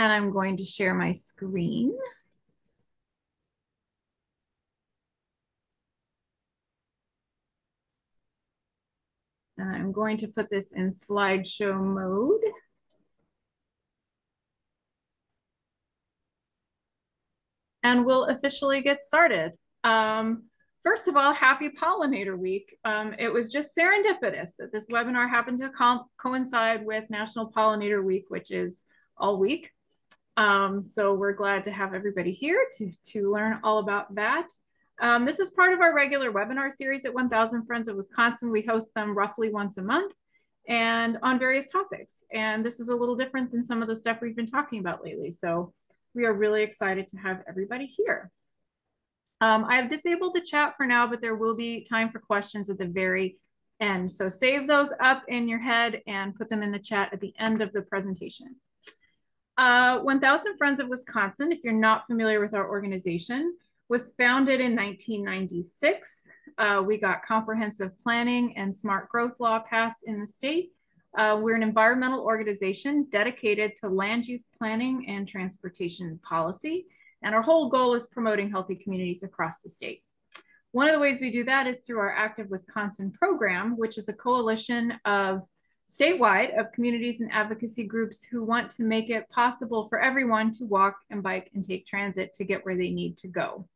And I'm going to share my screen. And I'm going to put this in slideshow mode. And we'll officially get started. Um, first of all, happy Pollinator Week. Um, it was just serendipitous that this webinar happened to co coincide with National Pollinator Week, which is all week. Um, so we're glad to have everybody here to, to learn all about that. Um, this is part of our regular webinar series at 1000 Friends of Wisconsin. We host them roughly once a month and on various topics. And this is a little different than some of the stuff we've been talking about lately. So we are really excited to have everybody here. Um, I have disabled the chat for now, but there will be time for questions at the very end. So save those up in your head and put them in the chat at the end of the presentation. Uh, 1000 Friends of Wisconsin, if you're not familiar with our organization, was founded in 1996. Uh, we got comprehensive planning and smart growth law passed in the state. Uh, we're an environmental organization dedicated to land use planning and transportation policy. And our whole goal is promoting healthy communities across the state. One of the ways we do that is through our Active Wisconsin program, which is a coalition of statewide of communities and advocacy groups who want to make it possible for everyone to walk and bike and take transit to get where they need to go.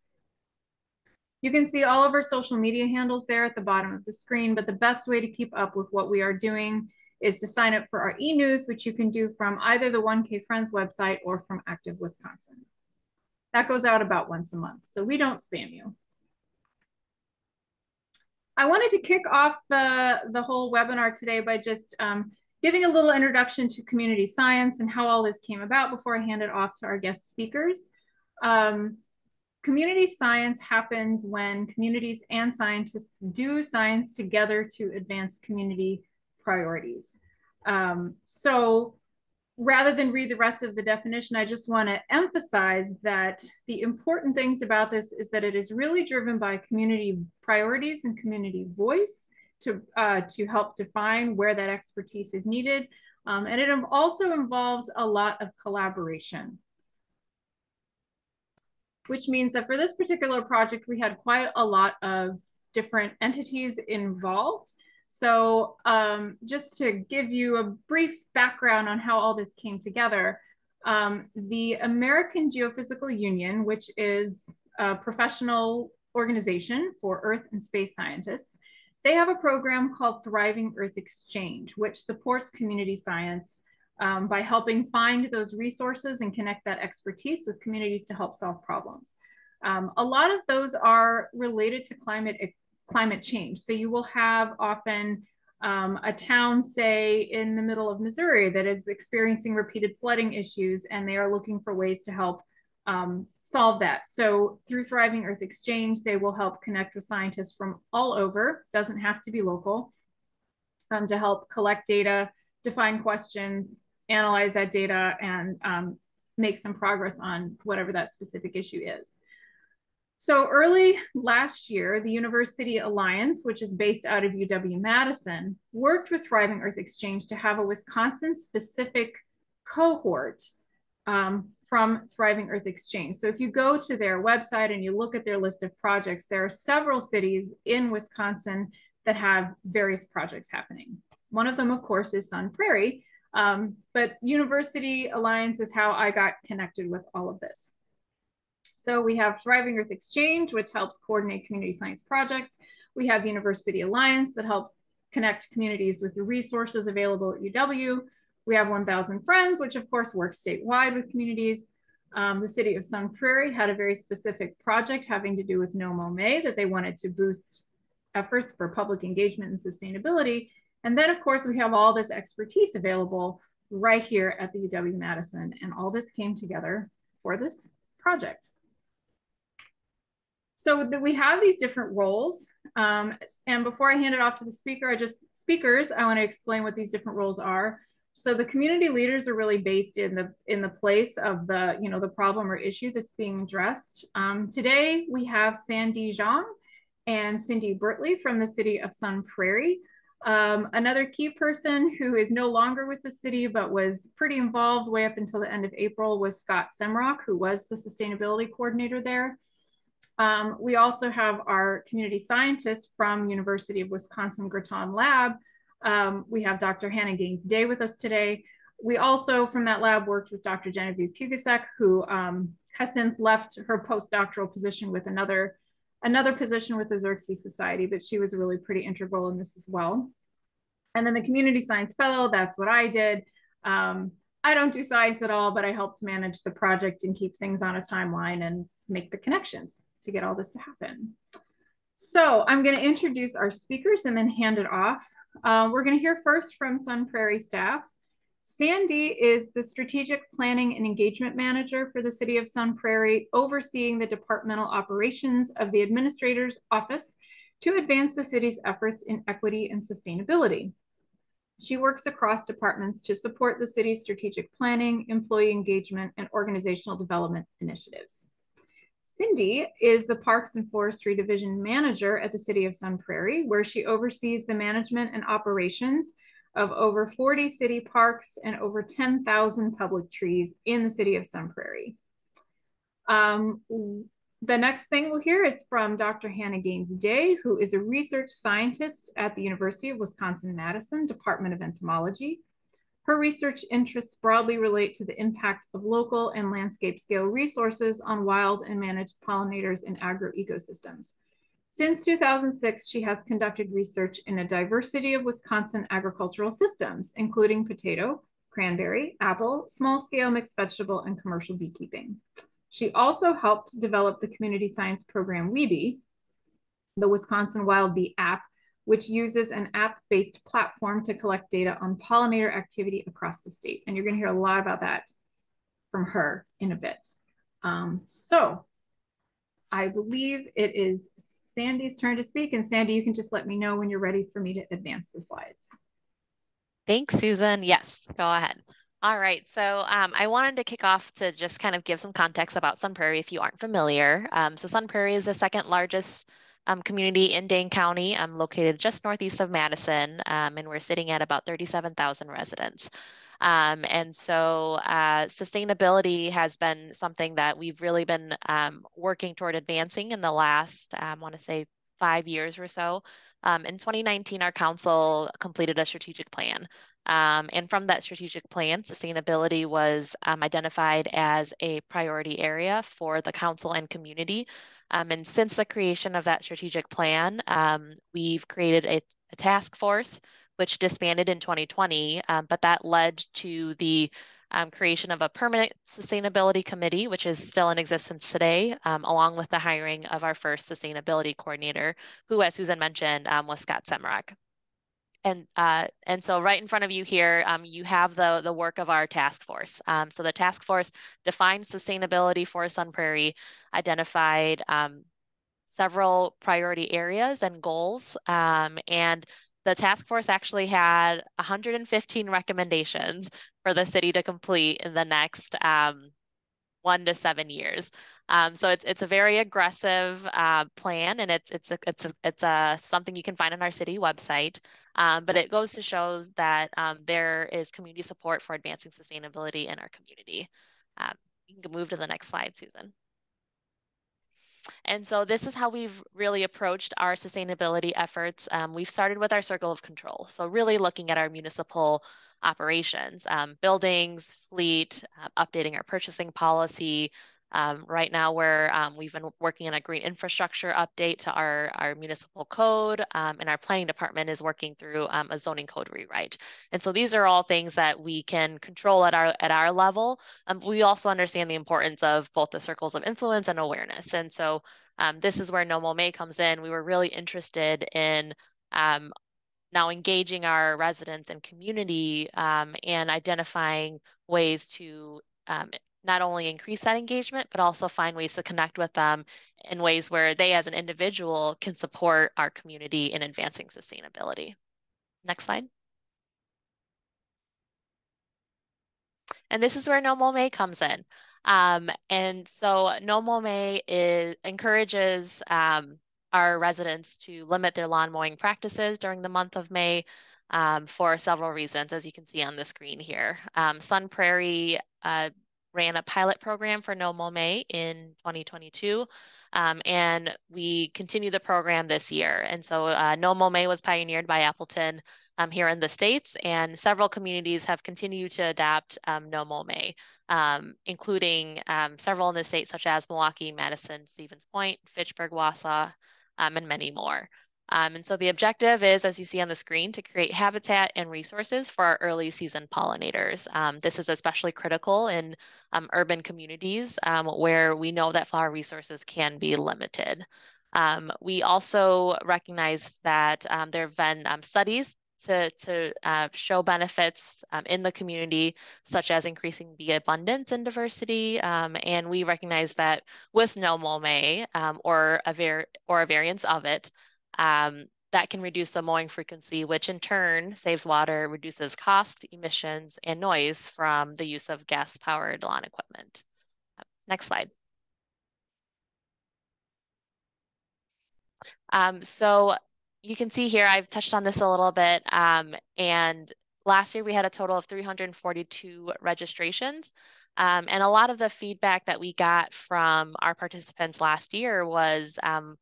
You can see all of our social media handles there at the bottom of the screen, but the best way to keep up with what we are doing is to sign up for our e-news, which you can do from either the 1K Friends website or from Active Wisconsin. That goes out about once a month, so we don't spam you. I wanted to kick off the, the whole webinar today by just um, giving a little introduction to community science and how all this came about before I hand it off to our guest speakers. Um, community science happens when communities and scientists do science together to advance community priorities. Um, so rather than read the rest of the definition, I just want to emphasize that the important things about this is that it is really driven by community priorities and community voice to, uh, to help define where that expertise is needed. Um, and it also involves a lot of collaboration, which means that for this particular project, we had quite a lot of different entities involved. So um, just to give you a brief background on how all this came together, um, the American Geophysical Union, which is a professional organization for Earth and space scientists, they have a program called Thriving Earth Exchange, which supports community science um, by helping find those resources and connect that expertise with communities to help solve problems. Um, a lot of those are related to climate climate change. So you will have often um, a town, say in the middle of Missouri, that is experiencing repeated flooding issues, and they are looking for ways to help um, solve that. So through Thriving Earth Exchange, they will help connect with scientists from all over, doesn't have to be local, um, to help collect data, define questions, analyze that data, and um, make some progress on whatever that specific issue is. So early last year, the University Alliance, which is based out of UW-Madison, worked with Thriving Earth Exchange to have a Wisconsin-specific cohort um, from Thriving Earth Exchange. So if you go to their website and you look at their list of projects, there are several cities in Wisconsin that have various projects happening. One of them, of course, is Sun Prairie, um, but University Alliance is how I got connected with all of this. So we have Thriving Earth Exchange, which helps coordinate community science projects. We have University Alliance that helps connect communities with the resources available at UW. We have 1000 Friends, which of course works statewide with communities. Um, the city of Sun Prairie had a very specific project having to do with No Mow May that they wanted to boost efforts for public engagement and sustainability. And then of course we have all this expertise available right here at the UW-Madison and all this came together for this project so that we have these different roles. Um, and before I hand it off to the speaker, I just speakers, I want to explain what these different roles are. So the community leaders are really based in the in the place of the you know the problem or issue that's being addressed. Um, today we have Sandy Zhang and Cindy Bertley from the city of Sun Prairie. Um, another key person who is no longer with the city but was pretty involved way up until the end of April was Scott Semroc, who was the sustainability coordinator there. Um, we also have our community scientist from University of Wisconsin Gratton Lab. Um, we have Dr. Hannah Gaines Day with us today. We also, from that lab, worked with Dr. Genevieve Pugesek, who um, has since left her postdoctoral position with another another position with the Xerces Society, but she was really pretty integral in this as well. And then the community science fellow, that's what I did. Um, I don't do science at all, but I helped manage the project and keep things on a timeline and make the connections to get all this to happen. So I'm going to introduce our speakers and then hand it off. Uh, we're going to hear first from Sun Prairie staff. Sandy is the strategic planning and engagement manager for the city of Sun Prairie, overseeing the departmental operations of the administrator's office to advance the city's efforts in equity and sustainability. She works across departments to support the city's strategic planning, employee engagement, and organizational development initiatives. Cindy is the Parks and Forestry Division Manager at the City of Sun Prairie, where she oversees the management and operations of over 40 city parks and over 10,000 public trees in the city of Sun Prairie. Um, the next thing we'll hear is from Dr. Hannah Gaines Day, who is a research scientist at the University of Wisconsin-Madison Department of Entomology. Her research interests broadly relate to the impact of local and landscape scale resources on wild and managed pollinators in agroecosystems. Since 2006, she has conducted research in a diversity of Wisconsin agricultural systems, including potato, cranberry, apple, small-scale mixed vegetable, and commercial beekeeping. She also helped develop the community science program WiBee, the Wisconsin Wild Bee app, which uses an app-based platform to collect data on pollinator activity across the state. And you're gonna hear a lot about that from her in a bit. Um, so I believe it is Sandy's turn to speak. And Sandy, you can just let me know when you're ready for me to advance the slides. Thanks, Susan. Yes, go ahead. All right, so um, I wanted to kick off to just kind of give some context about Sun Prairie if you aren't familiar. Um, so Sun Prairie is the second largest um, community in Dane County, um, located just northeast of Madison, um, and we're sitting at about 37,000 residents. Um, and so uh, sustainability has been something that we've really been um, working toward advancing in the last, I want to say, five years or so. Um, in 2019, our council completed a strategic plan. Um, and from that strategic plan, sustainability was um, identified as a priority area for the council and community. And since the creation of that strategic plan, we've created a, a task force which disbanded in 2020, um, but that led to the um, creation of a permanent sustainability committee, which is still in existence today, um, along with the hiring of our first sustainability coordinator, who, as Susan mentioned, um, was Scott Semroc. And, uh, and so right in front of you here, um, you have the, the work of our task force. Um, so the task force defined sustainability for Sun Prairie, identified several priority areas and goals, and the task force actually had 115 recommendations for the city to complete in the next um, one to seven years. Um, so it's it's a very aggressive uh, plan, and it's it's a, it's a, it's a something you can find on our city website. Um, but it goes to show that um, there is community support for advancing sustainability in our community. Um, you can move to the next slide, Susan. And so this is how we've really approached our sustainability efforts. Um, we've started with our circle of control. So really looking at our municipal operations, um, buildings, fleet, uh, updating our purchasing policy, um, right now, where um, we've been working on a green infrastructure update to our, our municipal code, um, and our planning department is working through um, a zoning code rewrite. And so these are all things that we can control at our at our level. Um, we also understand the importance of both the circles of influence and awareness. And so um, this is where No Mow May comes in. We were really interested in now engaging our residents and community um, and identifying ways to um, not only increase that engagement, but also find ways to connect with them in ways where they as an individual can support our community in advancing sustainability. Next slide. And this is where No Mow May comes in. Um, and so No Mow May is, encourages um, our residents to limit their lawn mowing practices during the month of May um, for several reasons, as you can see on the screen here. Um, Sun Prairie uh, ran a pilot program for No Mow May in 2022. Um, and we continue the program this year. And so uh, No May was pioneered by Appleton um, here in the States, and several communities have continued to adopt um, No Mow May, um, including um, several in the state, such as Milwaukee, Madison, Stevens Point, Fitchburg, Wausau, um, and many more. Um, and so the objective is, as you see on the screen, to create habitat and resources for our early season pollinators. Um, this is especially critical in um, urban communities um, where we know that flower resources can be limited. Um, we also recognize that um, there have been studies to, to uh, show benefits um, in the community, such as increasing bee abundance and diversity. Um, and we recognize that with no mow May um, or, a var or a variance of it, um, that can reduce the mowing frequency, which in turn saves water, reduces cost, emissions, and noise from the use of gas-powered lawn equipment. Next slide. Um, so you can see here, I've touched on this a little bit, um, and last year we had a total of 342 registrations. Um, and a lot of the feedback that we got from our participants last year was um,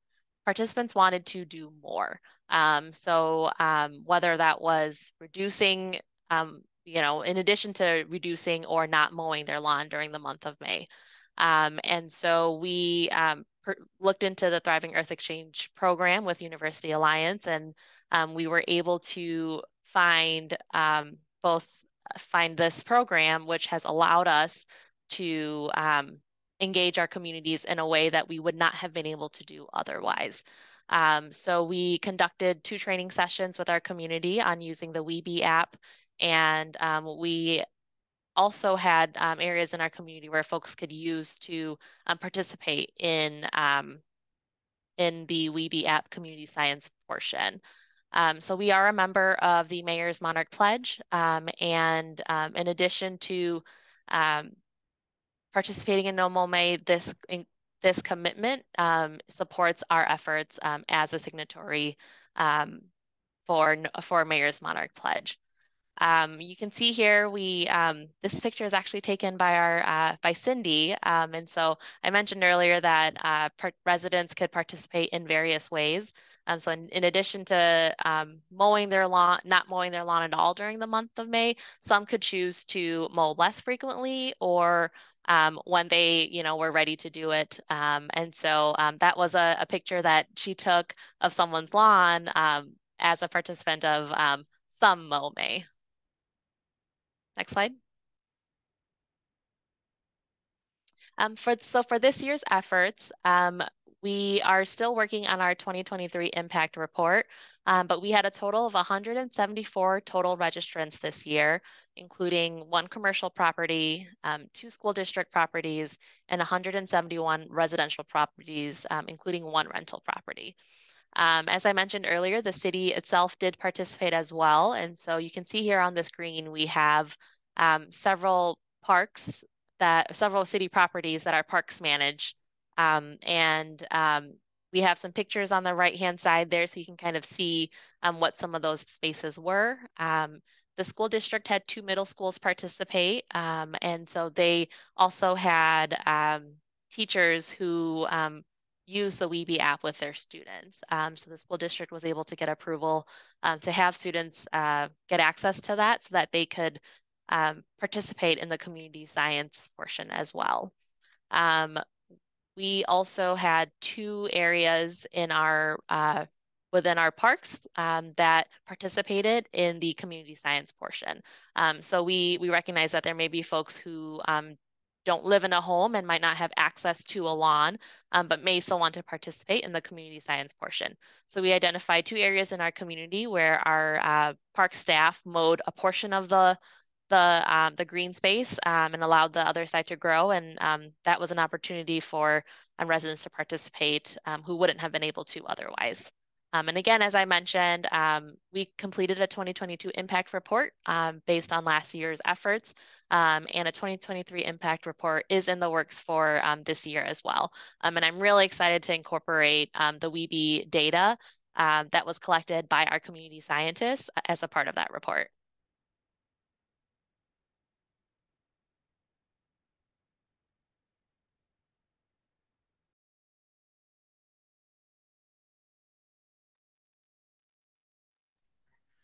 participants wanted to do more. Um, so um, whether that was reducing, um, you know, in addition to reducing or not mowing their lawn during the month of May. Um, and so we um, looked into the Thriving Earth Exchange program with University Alliance, and um, we were able to find both find this program, which has allowed us to engage our communities in a way that we would not have been able to do otherwise. Um, so we conducted two training sessions with our community on using the WiBee app, and um, we also had um, areas in our community where folks could use to um, participate in um, in the WiBee app community science portion. Um, so we are a member of the Mayor's Monarch Pledge, and in addition to participating in No Mow May, this in, this commitment um, supports our efforts um, as a signatory um, for for Mayor's Monarch Pledge. Um, you can see here we um, this picture is actually taken by our uh, by Cindy, and so I mentioned earlier that uh, residents could participate in various ways. Um, so in, in, addition to um, mowing their lawn, not mowing their lawn at all during the month of May, some could choose to mow less frequently or um, when they, you know, were ready to do it. Um, and so um, that was a, a, picture that she took of someone's lawn um, as a participant of um, some mow May. Next slide. Um, for, so for this year's efforts, we are still working on our 2023 impact report, um, but we had a total of 174 total registrants this year, including one commercial property, um, two school district properties, and 171 residential properties, um, including one rental property. Um, as I mentioned earlier, the city itself did participate as well. And so you can see here on the screen, we have um, several parks that several city properties that our parks manage um, and um, we have some pictures on the right-hand side there so you can kind of see um, what some of those spaces were. Um, the school district had two middle schools participate, um, and so they also had um, teachers who use the WiBee app with their students. so the school district was able to get approval to have students uh, get access to that so that they could participate in the community science portion as well. Um, we also had two areas in our uh, within our parks um, that participated in the community science portion. Um, so we we recognize that there may be folks who um, don't live in a home and might not have access to a lawn, um, but may still want to participate in the community science portion. So we identified two areas in our community where our uh, park staff mowed a portion of the the um, the green space um, and allowed the other side to grow. And um, that was an opportunity for um, residents to participate um, who wouldn't have been able to otherwise. Um, and again, as I mentioned, we completed a 2022 impact report based on last year's efforts, and a 2023 impact report is in the works for this year as well. And I'm really excited to incorporate the WiBee data that was collected by our community scientists as a part of that report.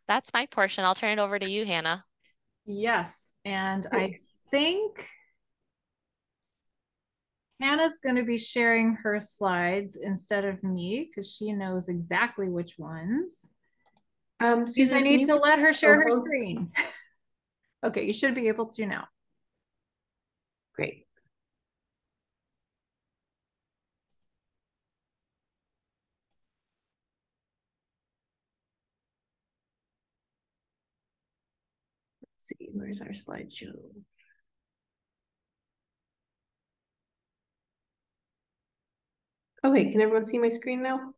That's my portion. I'll turn it over to you, Hannah. Yes. And I think Hannah's going to be sharing her slides instead of me because she knows exactly which ones. Um, Susan, I need to let her share her screen. okay, you should be able to now. Great. See, where's our slideshow? Okay, can everyone see my screen now?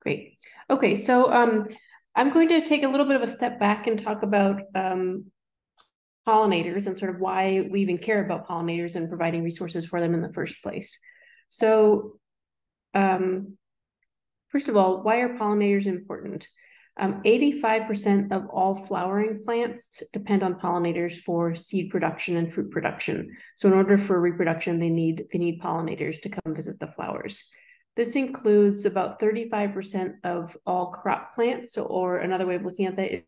Great. Okay, so um, I'm going to take a little bit of a step back and talk about um, pollinators and sort of why we even care about pollinators and providing resources for them in the first place. So um, first of all, why are pollinators important? Um, 85% of all flowering plants depend on pollinators for seed production and fruit production. So in order for reproduction, they need they need pollinators to come visit the flowers. This includes about 35% of all crop plants, or another way of looking at that,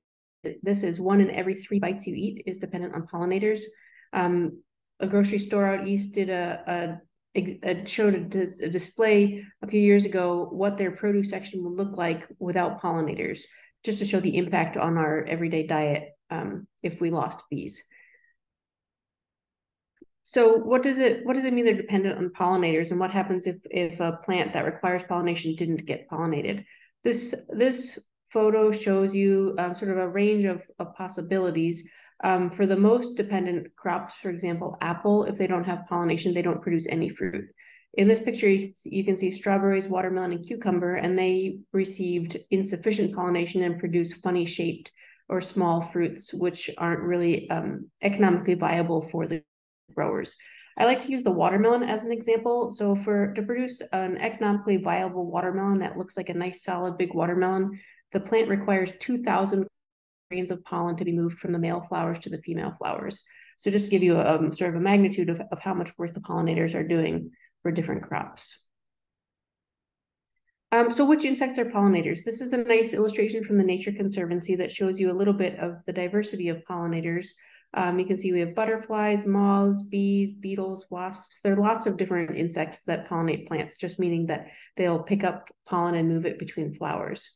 this is one in every three bites you eat is dependent on pollinators. Um, a grocery store out east did a, a, a showed a, a, display a few years ago what their produce section would look like without pollinators, just to show the impact on our everyday diet um, if we lost bees. So what does it what does it mean they're dependent on pollinators and what happens if if a plant that requires pollination didn't get pollinated? This this photo shows you um, sort of a range of, of possibilities. Um, for the most dependent crops, for example, apple, if they don't have pollination, they don't produce any fruit. In this picture, you can, see, strawberries, watermelon, and cucumber, and they received insufficient pollination and produce funny shaped or small fruits, which aren't really um, economically viable for the growers. I like to use the watermelon as an example. So for to produce an economically viable watermelon that looks like a nice solid big watermelon, the plant requires 2,000 grains of pollen to be moved from the male flowers to the female flowers. So just to give you a um, sort of a magnitude of, of how much work the pollinators are doing for different crops. Um, so which insects are pollinators? This is a nice illustration from the Nature Conservancy that shows you a little bit of the diversity of pollinators um, you can see we have butterflies, moths, bees, beetles, wasps. There are lots of different insects that pollinate plants, just meaning that they'll pick up pollen and move it between flowers.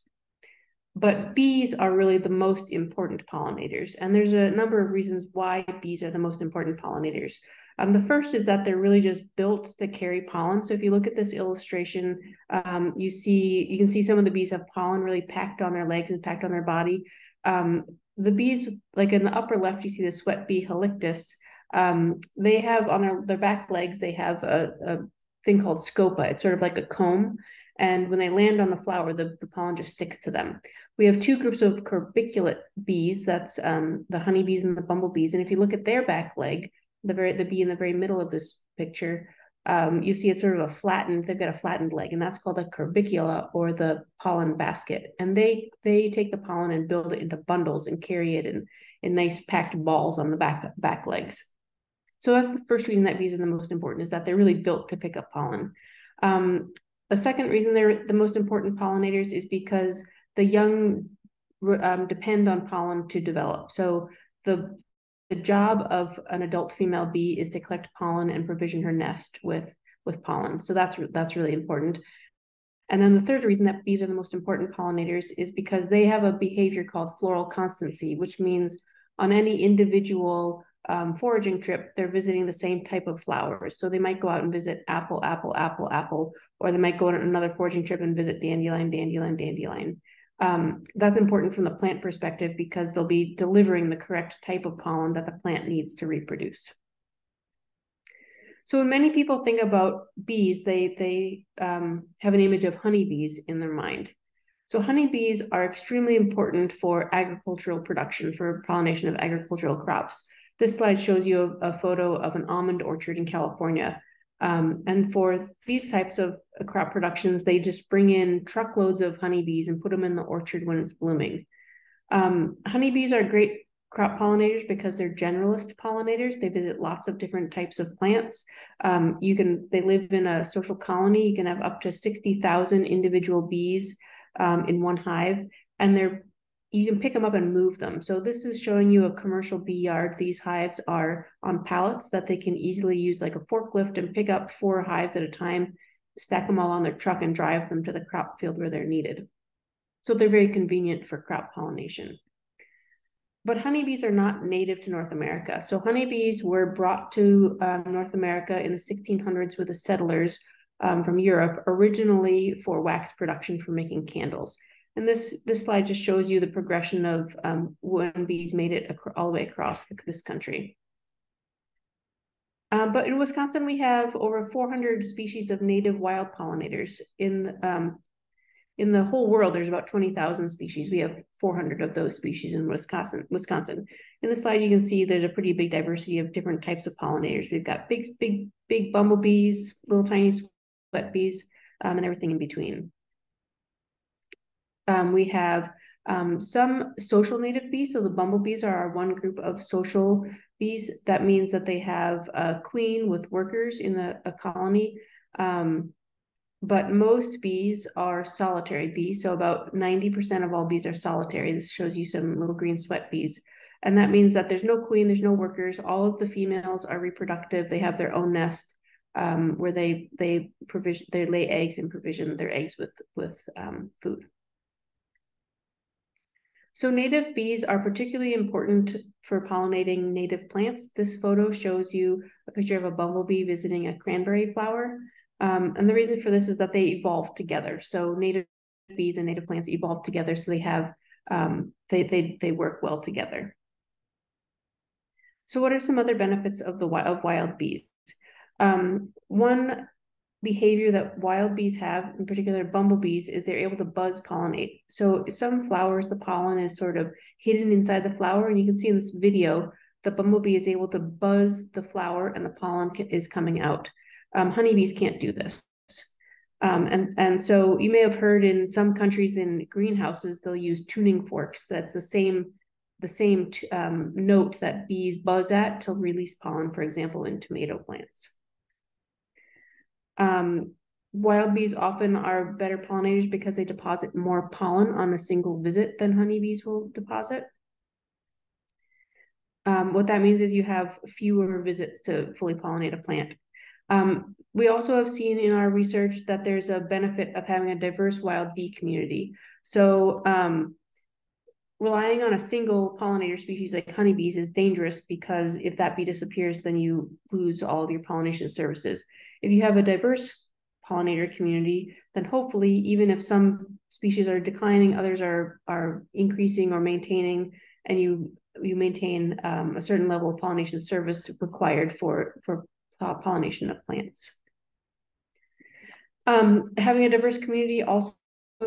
But bees are really the most important pollinators. And there's a number of reasons why bees are the most important pollinators. Um, the first is that they're really just built to carry pollen. So if you look at this illustration, um, you see you can see some of the bees have pollen really packed on their legs and packed on their body. Um, the bees, like in the upper left, you see the sweat bee halictus. Um, they have on their, their back legs, they have a, a thing called scopa. It's sort of like a comb. And when they land on the flower, the, the pollen just sticks to them. We have two groups of corbiculate bees. That's um, the honeybees and the bumblebees. And if you look at their back leg, the very the bee in the very middle of this picture, um, you see it's sort of a flattened, they've got a flattened leg, and that's called a corbicula or the pollen basket. And they they take the pollen and build it into bundles and carry it in, in nice packed balls on the back back legs. So that's the first reason that bees are the most important is that they're really built to pick up pollen. Um, a second reason they're the most important pollinators is because the young um, depend on pollen to develop. So the the job of an adult female bee is to collect pollen and provision her nest with with pollen. So that's that's really important. And then the third reason that bees are the most important pollinators is because they have a behavior called floral constancy, which means on any individual um, foraging trip, they're visiting the same type of flowers. So they might go out and visit apple, apple, apple, apple, or they might go on another foraging trip and visit dandelion, dandelion, dandelion. Um, that's important from the plant perspective because they'll be delivering the correct type of pollen that the plant needs to reproduce. So when many people think about bees, they they um, have an image of honeybees in their mind. So honeybees are extremely important for agricultural production, for pollination of agricultural crops. This slide shows you a, a photo of an almond orchard in California. Um, and for these types of crop productions, they just bring in truckloads of honeybees and put them in the orchard when it's blooming. Um, honeybees are great crop pollinators because they're generalist pollinators. They visit lots of different types of plants. Um, you can they live in a social colony. You can have up to 60,000 individual bees um, in one hive, and they're you can pick them up and move them. So this is showing you a commercial bee yard. These hives are on pallets that they can easily use like a forklift and pick up four hives at a time, stack them all on their truck and drive them to the crop field where they're needed. So they're very convenient for crop pollination. But honeybees are not native to North America. So honeybees were brought to um, North America in the 1600s with the settlers um, from Europe, originally for wax production for making candles. And this, this slide just shows you the progression of um, when bees made it all the way across this country. Um, but in Wisconsin, we have over 400 species of native wild pollinators. In, um, in the whole world, there's about 20,000 species. We have 400 of those species in Wisconsin. Wisconsin. In the slide, you can see there's a pretty big diversity of different types of pollinators. We've got big, big, big bumblebees, little tiny sweat bees, um, and everything in between. Um, we have um, some social native bees. So the bumblebees are our one group of social bees. That means that they have a queen with workers in the, a colony. Um, but most bees are solitary bees. So about 90% of all bees are solitary. This shows you some little green sweat bees. And that means that there's no queen, there's no workers. All of the females are reproductive. They have their own nest um, where they they provision they lay eggs and provision their eggs with with um, food. So native bees are particularly important for pollinating native plants. This photo shows you a picture of a bumblebee visiting a cranberry flower. Um, and the reason for this is that they evolved together. So native bees and native plants evolved together, so they have um, they they they work well together. So what are some other benefits of the of wild bees? Um, one behavior that wild bees have, in particular bumblebees, is they're able to buzz pollinate. So some flowers, the pollen is sort of hidden inside the flower, and you can see in this video, the bumblebee is able to buzz the flower and the pollen is coming out. Um, honeybees can't do this. Um, and, and so you may have heard in some countries in greenhouses, they'll use tuning forks. That's the same the same um, note that bees buzz at to release pollen, for example, in tomato plants. Um, wild bees often are better pollinators because they deposit more pollen on a single visit than honeybees will deposit. Um, what that means is you have fewer visits to fully pollinate a plant. Um, we also have seen in our research that there's a benefit of having a diverse wild bee community. So um, relying on a single pollinator species like honeybees is dangerous because if that bee disappears, then you lose all of your pollination services. If you have a diverse pollinator community, then hopefully, even if some species are declining, others are are increasing or maintaining, and you you maintain um, a certain level of pollination service required for for pollination of plants. Um, having a diverse community also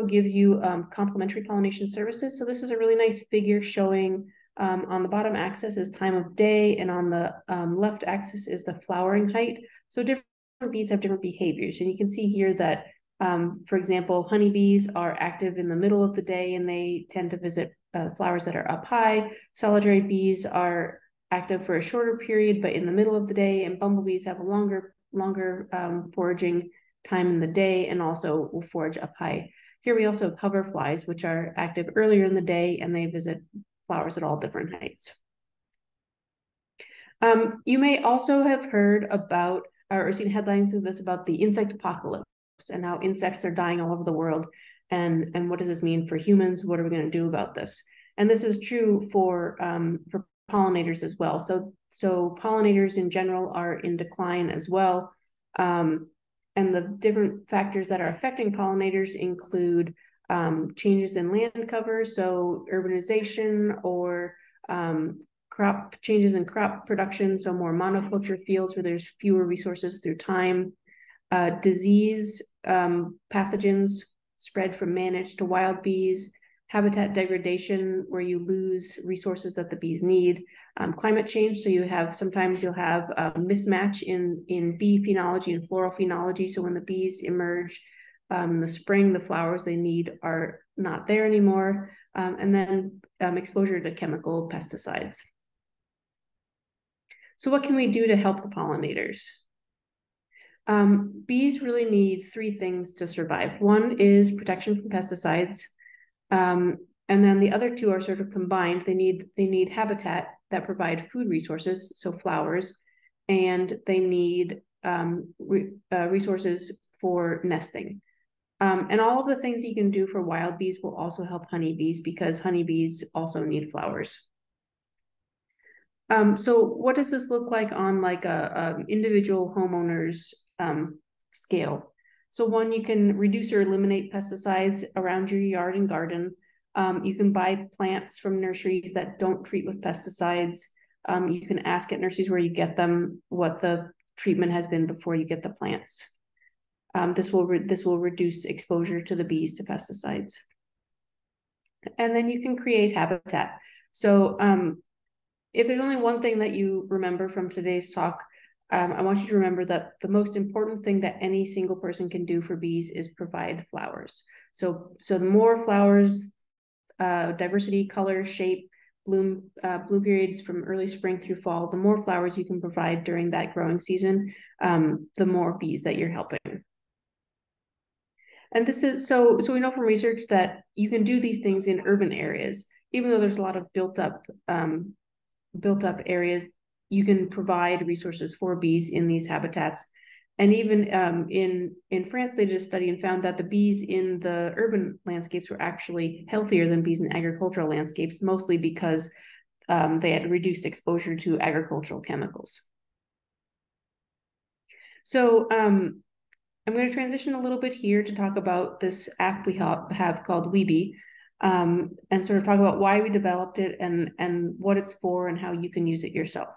gives you um, complementary pollination services. So this is a really nice figure showing um, on the bottom axis is time of day, and on the um, left axis is the flowering height. So different bees have different behaviors. And you can see here that, um, for example, honeybees are active in the middle of the day and they tend to visit uh, flowers that are up high. Solitary bees are active for a shorter period, but in the middle of the day, and bumblebees have a longer, longer um, foraging time in the day and also will forage up high. Here we also have hoverflies, which are active earlier in the day and they visit flowers at all different heights. Um, you may also have heard about or seen headlines of this about the insect apocalypse and how insects are dying all over the world. And, and what does this mean for humans? What are we going to do about this? And this is true for um, for pollinators as well. So so pollinators in general are in decline as well. Um, and the different factors that are affecting pollinators include um, changes in land cover, so urbanization or um, crop changes in crop production, so more monoculture fields where there's fewer resources through time, uh, disease, um, pathogens spread from managed to wild bees, habitat degradation where you lose resources that the bees need, um, climate change. So you have sometimes you'll have a mismatch in in bee phenology and floral phenology. So when the bees emerge um, in the spring, the flowers they need are not there anymore. Um, and then um, exposure to chemical pesticides. So what can we do to help the pollinators? Um, bees really need three things to survive. One is protection from pesticides. Um, and then the other two are sort of combined. They need they need habitat that provide food resources, so flowers, and they need um, re, uh, resources for nesting. Um, and all of the things you can do for wild bees will also help honeybees because honeybees also need flowers. Um, so what does this look like on like a, a individual homeowner's um, scale? So one, you can reduce or eliminate pesticides around your yard and garden. Um, you can buy plants from nurseries that don't treat with pesticides. Um, you can ask at nurseries where you get them what the treatment has been before you get the plants. Um, this will this will reduce exposure to the bees to pesticides. And then you can create habitat. So um, if there's only one thing that you remember from today's talk, um, I want you to remember that the most important thing that any single person can do for bees is provide flowers. So, so the more flowers, uh, diversity, color, shape, bloom, uh, bloom periods from early spring through fall, the more flowers you can provide during that growing season, um, the more bees that you're helping. And this is so, so we know from research that you can do these things in urban areas, even though there's a lot of built up, um, built up areas you can provide resources for bees in these habitats. And even um, in in France, they did a study and found that the bees in the urban landscapes were actually healthier than bees in agricultural landscapes, mostly because um, they had reduced exposure to agricultural chemicals. So um, I'm going to transition a little bit here to talk about this app we have, have called WiBee, um, and sort of talk about why we developed it and and what it's for and how you can use it yourself.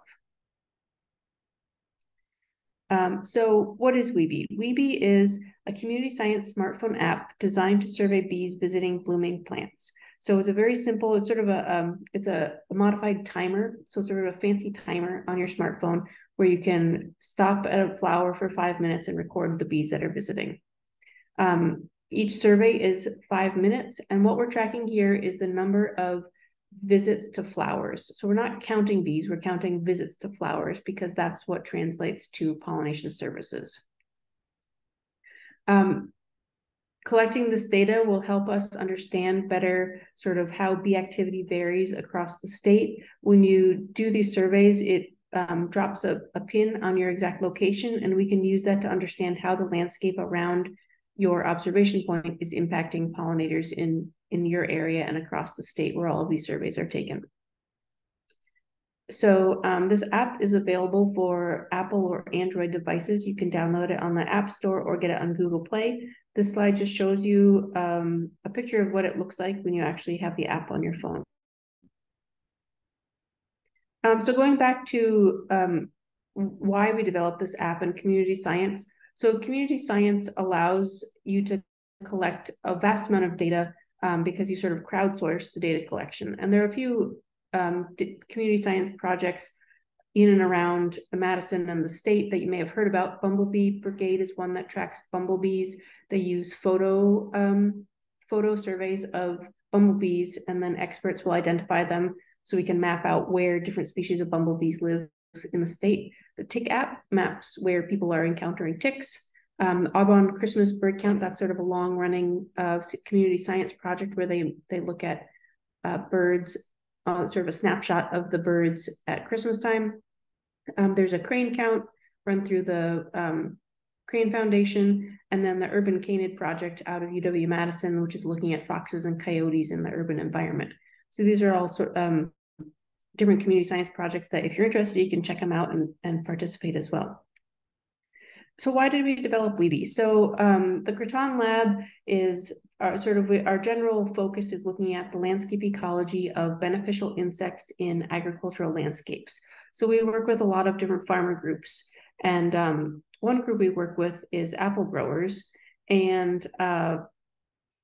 Um, so what is WiBee? WiBee is a community science smartphone app designed to survey bees visiting blooming plants. So it's a very simple, it's sort of a, um, it's a, a, modified timer. So it's sort of a fancy timer on your smartphone where you can stop at a flower for five minutes and record the bees that are visiting. Um, each survey is five minutes. And what we're tracking here is the number of visits to flowers. So we're not counting bees, we're counting visits to flowers because that's what translates to pollination services. Um, collecting this data will help us understand better sort of how bee activity varies across the state. When you do these surveys, it um, drops a, a pin on your exact location, and we can use that to understand how the landscape around your observation point is impacting pollinators in in your area and across the state where all of these surveys are taken. So um, this app is available for Apple or Android devices. You can download it on the App Store or get it on Google Play. This slide just shows you um, a picture of what it looks like when you actually have the app on your phone. Um, so going back to um, why we developed this app and community science. So community science allows you to collect a vast amount of data um, because you sort of crowdsource the data collection. And there are a few um, community science projects in and around Madison and the state that you may have heard about. Bumblebee Brigade is one that tracks bumblebees. They use photo um, photo surveys of bumblebees, and then experts will identify them so we can map out where different species of bumblebees live in the state. The Tick app maps where people are encountering ticks. Um, Audubon Christmas bird count, that's sort of a long running uh, community science project where they, they look at uh, birds, uh, sort of a snapshot of the birds at Christmas time. Um, there's a crane count run through the um, Crane Foundation, and then the Urban Canid Project out of UW Madison, which is looking at foxes and coyotes in the urban environment. So these are all sort um, different community science projects that if you're interested, you can check them out and, and participate as well so why did we develop WiBee? So um, the Gratton Lab is our sort of our general focus is looking at the landscape ecology of beneficial insects in agricultural landscapes. So we work with a lot of different farmer groups. And um, one group we work with is apple growers. And uh,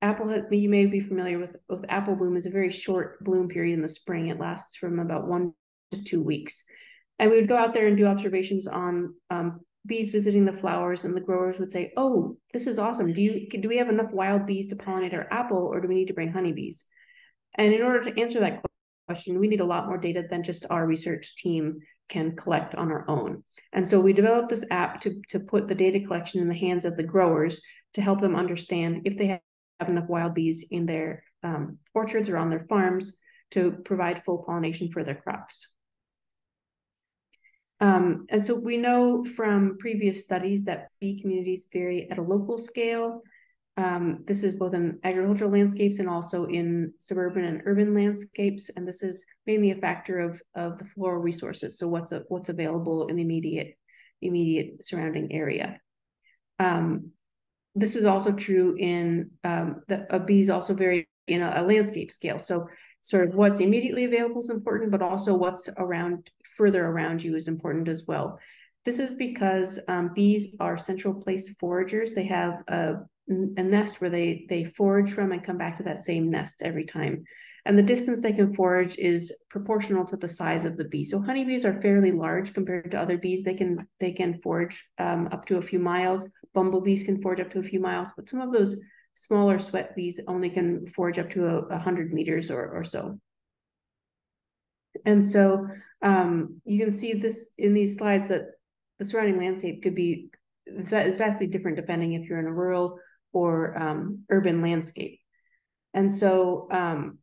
apple, you may be familiar with, with apple bloom is a very short bloom period in the spring. It lasts from about one to two weeks. And we would go out there and do observations on um, bees visiting the flowers and the growers would say, oh, this is awesome. Do you do we have enough wild bees to pollinate our apple or do we need to bring honeybees? And in order to answer that question, we need a lot more data than just our research team can collect on our own. And so we developed this app to, to put the data collection in the hands of the growers to help them understand if they have enough wild bees in their um, orchards or on their farms to provide full pollination for their crops. Um, and so we know from previous studies that bee communities vary at a local scale. Um, this is both in agricultural landscapes and also in suburban and urban landscapes. And this is mainly a factor of, of the floral resources. So what's, a, what's available in the immediate, immediate surrounding area. Um, this is also true in um, the uh, bees also vary in a, a landscape scale. So sort of what's immediately available is important, but also what's around further around you is important as well. This is because um, bees are central place foragers. They have a, a nest where they they forage from and come back to that same nest every time. And the distance they can forage is proportional to the size of the bee. So honeybees are fairly large compared to other bees. They can they can forage um, up to a few miles. Bumblebees can forage up to a few miles, but some of those smaller sweat bees only can forage up to a, a hundred meters or, or so. And so um, you can see this in these slides that the surrounding landscape could be is vastly different depending if you're in a rural or um, urban landscape. And so um,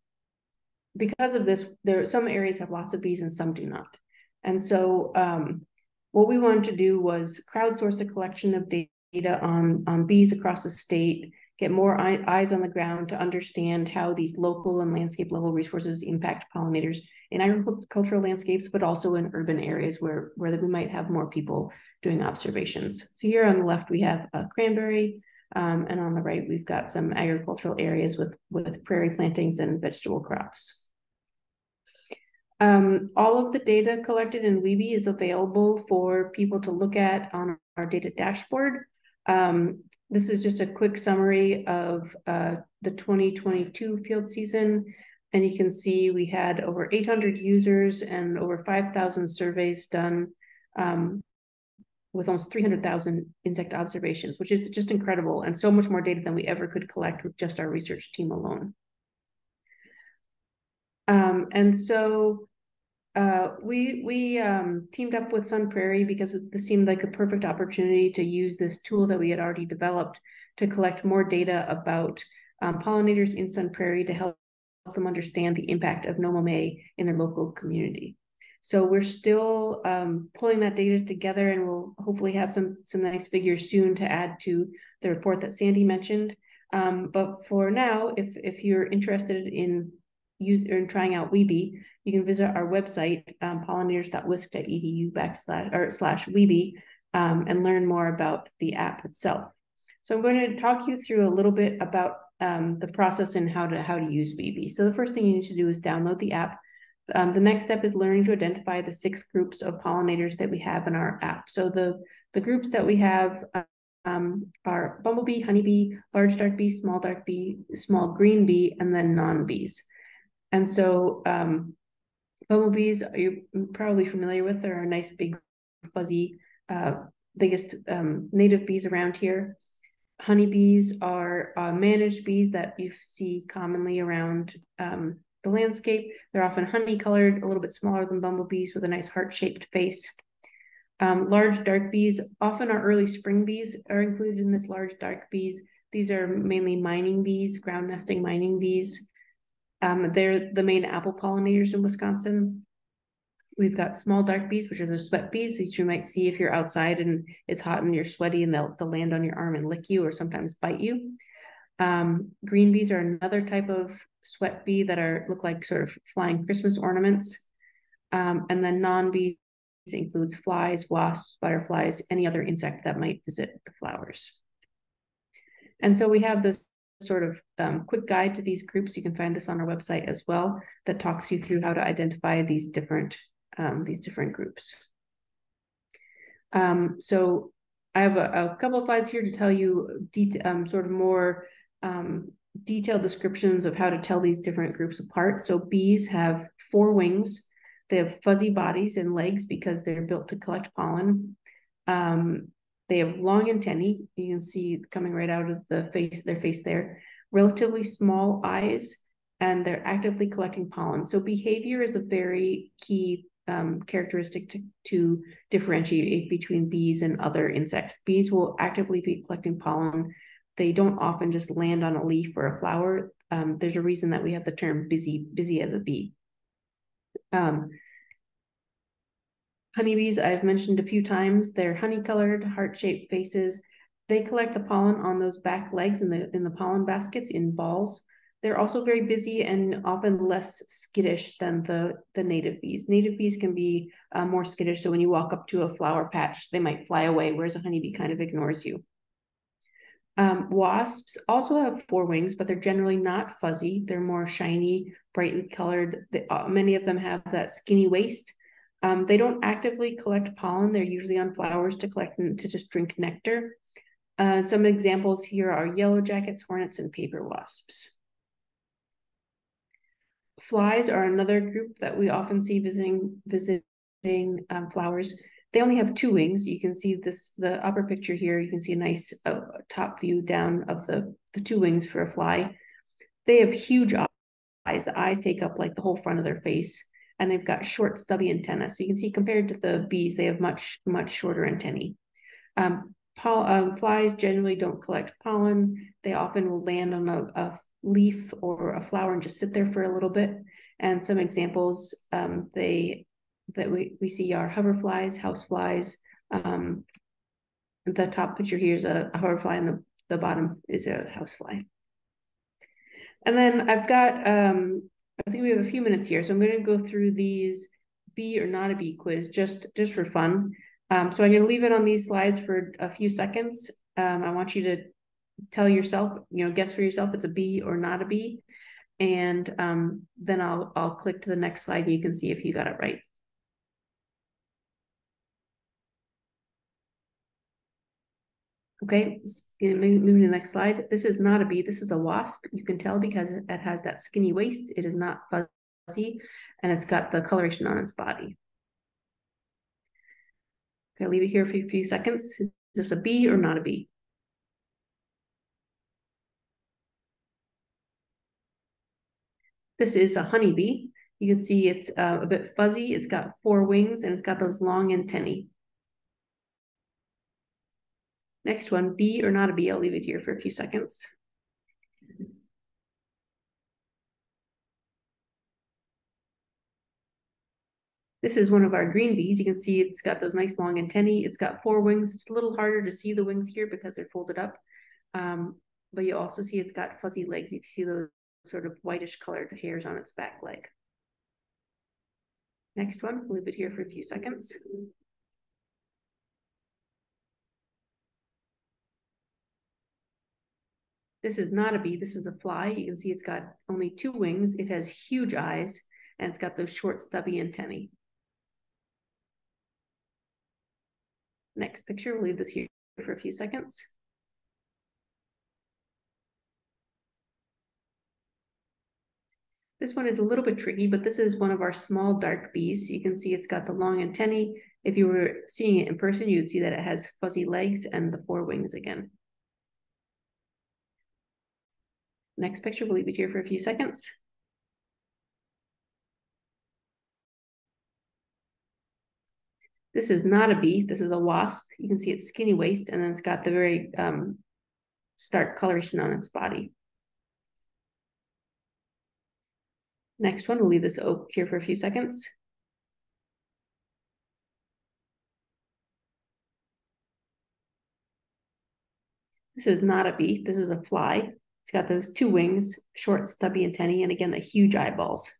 because of this, there are some areas have lots of bees and some do not. And so um, what we wanted to do was crowdsource a collection of data on, on bees across the state get more eyes on the ground to understand how these local and landscape level resources impact pollinators in agricultural landscapes, but also in urban areas where, where we might have more people doing observations. So here on the left, we have a cranberry, um, and on the right, we've got some agricultural areas with, with prairie plantings and vegetable crops. Um, all of the data collected in WiBee is available for people to look at on our data dashboard. Um, this is just a quick summary of uh, the 2022 field season. And you can see we had over 800 users and over 5,000 surveys done um, with almost 300,000 insect observations, which is just incredible and so much more data than we ever could collect with just our research team alone. Um, and so uh, we we um, teamed up with Sun Prairie because this seemed like a perfect opportunity to use this tool that we had already developed to collect more data about um, pollinators in Sun Prairie to help them understand the impact of No Mow May in their local community. So we're still um, pulling that data together, and we'll hopefully have some some nice figures soon to add to the report that Sandy mentioned. Um, but for now, if if you're interested in use or trying out WiBee, you can visit our website, um, pollinators.wisc.edu backslash or slash WiBee, um, and learn more about the app itself. So I'm going to talk you through a little bit about um, the process and how to how to use WiBee. So the first thing you need to do is download the app. Um, the next step is learning to identify the six groups of pollinators that we have in our app. So the the groups that we have um, are bumblebee, honeybee, large dark bee, small dark bee, small green bee, and then non-bees. And so um, bumblebees, you're probably familiar with, they're nice big fuzzy, uh, biggest um, native bees around here. Honeybees are uh, managed bees that you see commonly around um, the landscape. They're often honey colored, a little bit smaller than bumblebees with a nice heart shaped face. Um, large dark bees, often our early spring bees are included in this large dark bees. These are mainly mining bees, ground nesting mining bees. Um, they're the main apple pollinators in Wisconsin. We've got small dark bees, which are the sweat bees, which you might see if you're outside and it's hot and you're sweaty and they'll, they'll land on your arm and lick you or sometimes bite you. Um, green bees are another type of sweat bee that are look like sort of flying Christmas ornaments. Um, and then non-bees includes flies, wasps, butterflies, any other insect that might visit the flowers. And so we have this sort of um, quick guide to these groups. You can find this on our website as well that talks you through how to identify these different um, these different groups. Um, so I have a, a, couple slides here to tell you um, sort of more um, detailed descriptions of how to tell these different groups apart. So bees have four wings. They have fuzzy bodies and legs because they're built to collect pollen. Um, they have long antennae. You can see coming right out of the face, their face there. Relatively small eyes, and they're actively collecting pollen. So behavior is a very key um, characteristic to, to differentiate between bees and other insects. Bees will actively be collecting pollen. They don't often just land on a leaf or a flower. Um, there's a reason that we have the term busy, busy as a bee. Um, honeybees, I've mentioned a few times, they're honey-colored, heart-shaped faces. They collect the pollen on those back legs in the in the pollen baskets in balls. They're also very busy and often less skittish than the, the native bees. Native bees can be uh, more skittish. So when you walk up to a flower patch, they might fly away, whereas a honeybee kind of ignores you. Um, wasps also have four wings, but they're generally not fuzzy. They're more shiny, brightly colored. They, uh, many of them have that skinny waist. Um, they don't actively collect pollen. They're usually on flowers to collect and to just drink nectar. Uh, some examples here are yellow jackets, hornets, and paper wasps. Flies are another group that we often see visiting visiting um, flowers. They only have two wings. You can see this the upper picture here. You can see a nice uh, top view down of the the two wings for a fly. They have huge eyes. The eyes take up like the whole front of their face, and they've got short, stubby antennae. So you can see compared to the bees, they have much much shorter antennae. Um, um, flies generally don't collect pollen. They often will land on a, a, leaf or a flower and just sit there for a little bit. And some examples um, they that we, we see are hoverflies, houseflies. Um, the top picture here is a, a hoverfly and the, the bottom is a housefly. And then I've got, um, I think we have a few minutes here, so I'm going to go through these bee or not a bee quiz just, just for fun. Um, so I'm going to leave it on these slides for a few seconds. Um, I want you to tell yourself, you know, guess for yourself it's a bee or not a bee. And um, then I'll, I'll click to the next slide and you can see if you got it right. Okay, moving to the next slide. This is not a bee, this is a wasp. You can tell because it has that skinny waist. It is not fuzzy and it's got the coloration on its body. Okay, leave it here for a few seconds. Is this a bee or not a bee? This is a honeybee. You can see it's uh, a bit fuzzy. It's got four wings and it's got those long antennae. Next one, bee or not a bee. I'll leave it here for a few seconds. This is one of our green bees. You can see it's got those nice long antennae. It's got four wings. It's a little harder to see the wings here because they're folded up. Um, but you also see it's got fuzzy legs. You can see those sort of whitish colored hairs on its back leg. Next one, leave it here for a few seconds. This is not a bee, this is a fly. You can see it's got only two wings. It has huge eyes and it's got those short stubby antennae. Next picture, we'll leave this here for a few seconds. This one is a little bit tricky, but this is one of our small dark bees. You can see it's got the long antennae. If you were seeing it in person, you'd see that it has fuzzy legs and the four wings again. Next picture, we'll leave it here for a few seconds. This is not a bee, this is a wasp. You can see its skinny waist and then it's got the very um, stark coloration on its body. Next one, we'll leave this here for a few seconds. This is not a bee, this is a fly. It's got those two wings, short stubby antennae, and again, the huge eyeballs.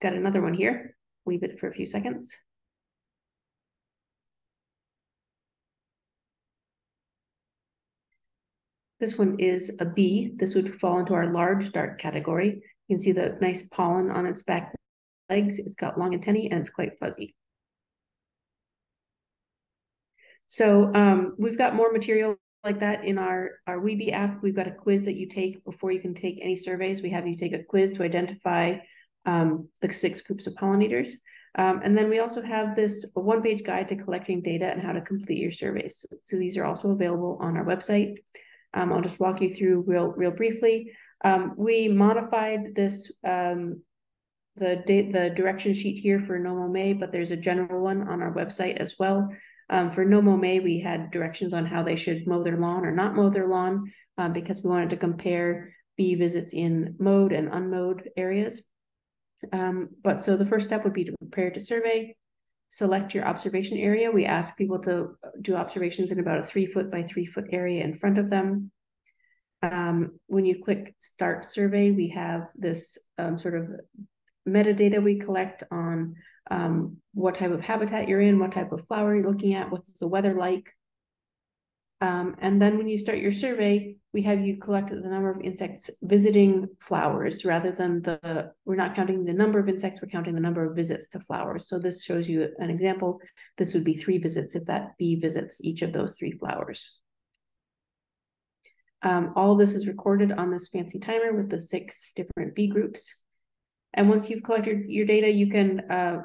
Got another one here. Leave it for a few seconds. This one is a bee. This would fall into our large dart category. You can see the nice pollen on its back legs. It's got long antennae and it's quite fuzzy. So um, we've got more material like that in our, our WiBee app. We've got a quiz that you take before you can take any surveys. We have you take a quiz to identify um, the six groups of pollinators. Um, and then we also have this one-page guide to collecting data and how to complete your surveys. So these are also available on our website. Um, I'll just walk you through real, real briefly. Um, we modified this um, the the direction sheet here for No Mow May, but there's a general one on our website as well. Um, for No Mow May, we had directions on how they should mow their lawn or not mow their lawn um, because we wanted to compare bee visits in mowed and unmowed areas. Um, but so the first step would be to prepare to survey, select your observation area. We ask people to do observations in about a three foot by three foot area in front of them. Um, when you click start survey, we have this um, sort of metadata we collect on um, what type of habitat you're in, what type of flower you're looking at, what's the weather like. Um, and then when you start your survey, we have you collect the number of insects visiting flowers rather than the, we're not counting the number of insects, we're counting the number of visits to flowers. So this shows you an example. This would be three visits if that bee visits each of those three flowers. Um, all of this is recorded on this fancy timer with the six different bee groups. And once you've collected your data, you can uh,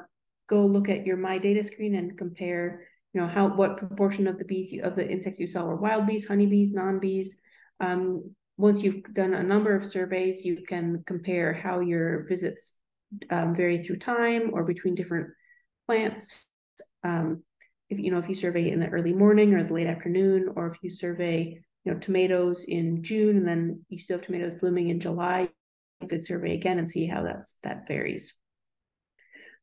go look at your My Data screen and compare, you know, how what proportion of the bees you, of the insects you saw were wild bees, honeybees, non-bees. Um, once you've done a number of surveys, you can compare how your visits um, vary through time or between different plants. Um, if you know if you survey in the early morning or the late afternoon, or if you survey you know tomatoes in June and then you still have tomatoes blooming in July, you could survey again and see how that's that varies.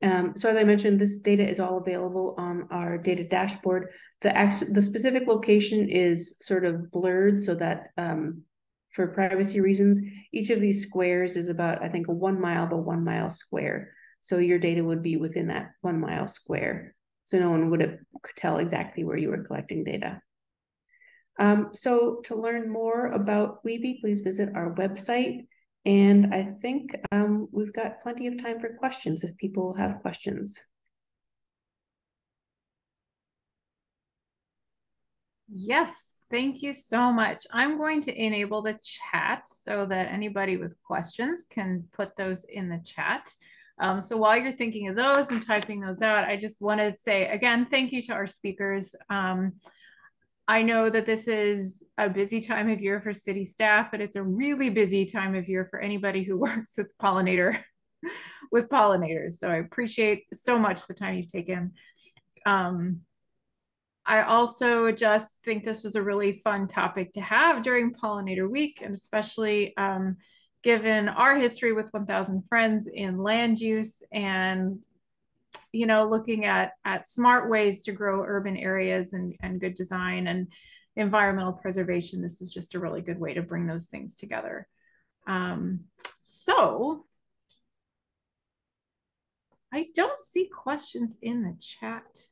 Um, so as I mentioned, this data is all available on our data dashboard. The, the specific location is sort of blurred so that um, for privacy reasons, each of these squares is about, I think, a one mile by one mile square. So your data would be within that one mile square. So no one would have, could tell exactly where you were collecting data. Um, so to learn more about WiBee, please visit our website. And I think um, we've got plenty of time for questions if people have questions. Yes, thank you so much. I'm going to enable the chat so that anybody with questions can put those in the chat. Um, so while you're thinking of those and typing those out, I just want to say again, thank you to our speakers. Um, I know that this is a busy time of year for city staff, but it's a really busy time of year for anybody who works with pollinator with pollinators. So I appreciate so much the time you've taken. Um, I also just think this was a really fun topic to have during Pollinator Week, and especially um, given our history with 1000 Friends in land use and you know, looking at at smart ways to grow urban areas and, and good design and environmental preservation, this is just a really good way to bring those things together. Um, so I don't see questions in the chat.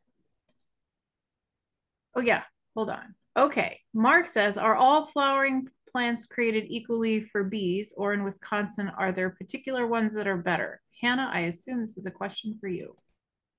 Oh yeah, hold on. Okay, Mark says, are all flowering plants created equally for bees or in Wisconsin, are there particular ones that are better? Hannah, I assume this is a question for you.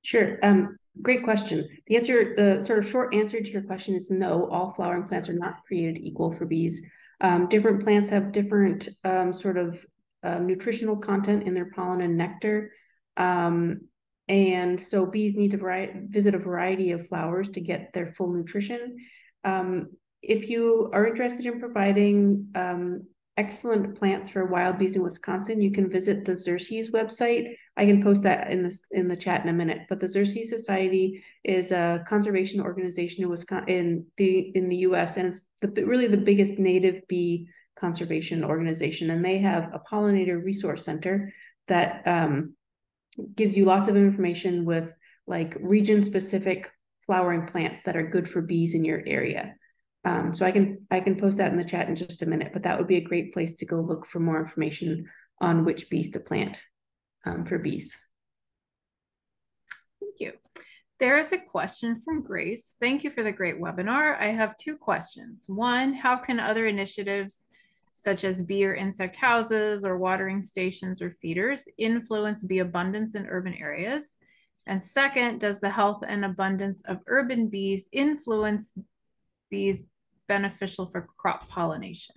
Sure. Um, great question. The answer, the sort of short answer to your question is no, all flowering plants are not created equal for bees. Um, different plants have different um, sort of uh, nutritional content in their pollen and nectar. Um, and so bees need to visit a variety of flowers to get their full nutrition. Um, if you are interested in providing um, excellent plants for wild bees in Wisconsin, you can visit the Xerces website. I can post that in this in the chat in a minute. But the Xerces Society is a conservation organization in Wisconsin in the in the U.S. and it's the, really the biggest native bee conservation organization, and they have a pollinator resource center that um, gives you lots of information with like region specific flowering plants that are good for bees in your area. Um, so I can I can post that in the chat in just a minute, but that would be a great place to go look for more information on which bees to plant um, for bees. Thank you. There is a question from Grace. Thank you for the great webinar. I have two questions. One, how can other initiatives such as bee or insect houses or watering stations or feeders influence bee abundance in urban areas? And second, does the health and abundance of urban bees influence bees beneficial for crop pollination?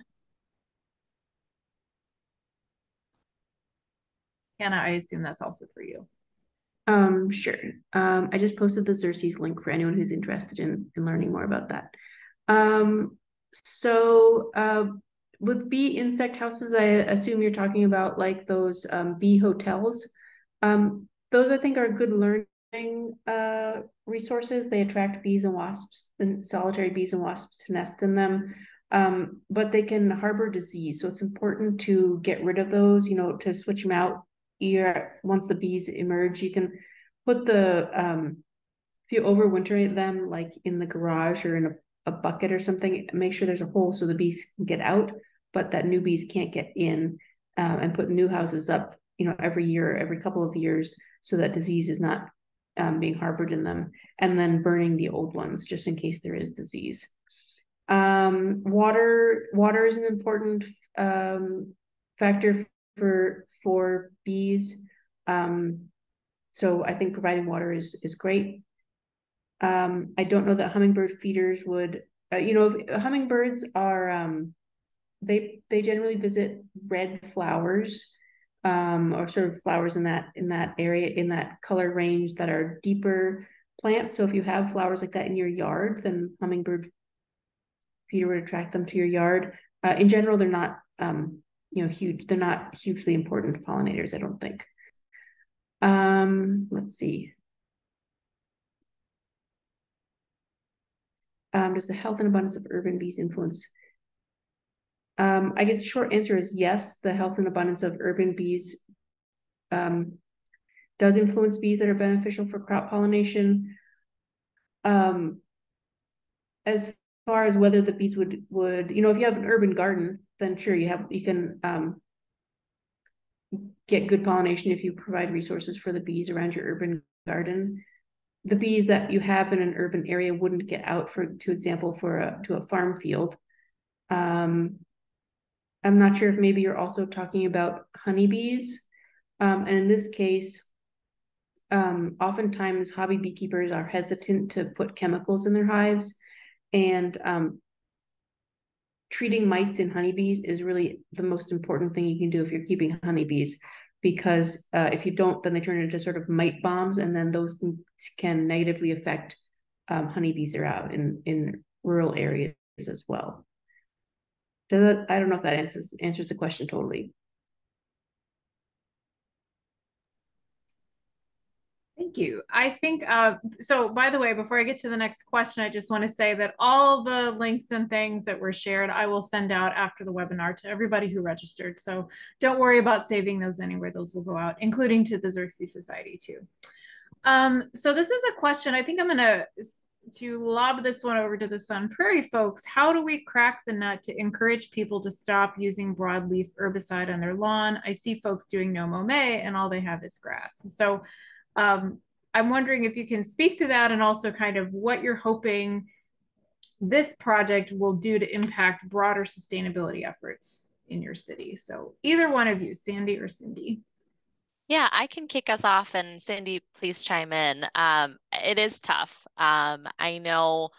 Hannah, I assume that's also for you. Um, sure. Um, I just posted the Xerces link for anyone who's interested in, in learning more about that. Um, so uh, with bee insect houses, I assume you're talking about like those um, bee hotels. Um, those I think are good learning uh, resources. They attract bees and wasps and solitary bees and wasps to nest in them. Um, but they can harbor disease. So it's important to get rid of those, you know, to switch them out year once the bees emerge you can put the um if you overwinter them like in the garage or in a, a bucket or something make sure there's a hole so the bees can get out but that new bees can't get in um, and put new houses up you know every year every couple of years so that disease is not um, being harbored in them and then burning the old ones just in case there is disease. Um, water water is an important um, factor for for bees. Um, so I think providing water is is great. Um, I don't know that hummingbird feeders would, uh, you know, if, hummingbirds are um, they they generally visit red flowers um, or sort of flowers in that in that area in that color range that are deeper plants. So if you have flowers like that in your yard, then hummingbird feeder would attract them to your yard. Uh, in general, they're not um, you know, huge, they're not hugely important pollinators, I don't think. Um, let's see. Um, does the health and abundance of urban bees influence? Um, I guess the short answer is yes, the health and abundance of urban bees um, does influence bees that are beneficial for crop pollination. Um, as far as whether the bees would would you know if you have an urban garden then sure you have you can um, get good pollination if you provide resources for the bees around your urban garden. The bees that you have in an urban area wouldn't get out for to example for a to a farm field. Um, i'm not sure if maybe you're also talking about honeybees. Um, and in this case um, oftentimes hobby beekeepers are hesitant to put chemicals in their hives. And um, treating mites in honeybees is really the most important thing you can do if you're keeping honeybees. Because uh, if you don't then they turn into sort of mite bombs and then those can, negatively affect um, honeybees are out in in rural areas as well. Does that i don't know if that answers answers the question totally Thank you. I think, uh, so by the way, before I get to the next question, I just want to say that all the links and things that were shared, I will send out after the webinar to everybody who registered. So don't worry about saving those anywhere. Those will go out, including to the Xerces Society too. Um, so this is a question, I think I'm going to to lob this one over to the Sun Prairie folks. How do we crack the nut to encourage people to stop using broadleaf herbicide on their lawn? I see folks doing no mow May and all they have is grass. So um, I'm wondering if you can speak to that and also kind of what you're hoping this project will do to impact broader sustainability efforts in your city. So either one of you, Sandy or Cindy. Yeah, I can kick us off and Cindy, please chime in. Um, it is tough. Um, I know